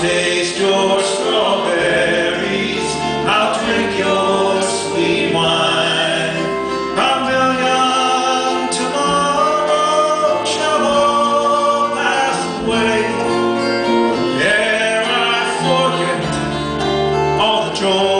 taste your strawberries, I'll drink your sweet wine. A million tomorrow shall all pass away. Ere I forget all the joy.